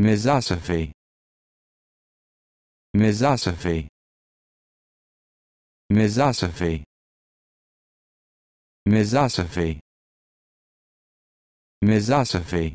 Mesosophy. Mesosophy. Mesosophy. Mesosophy. Mesosophy.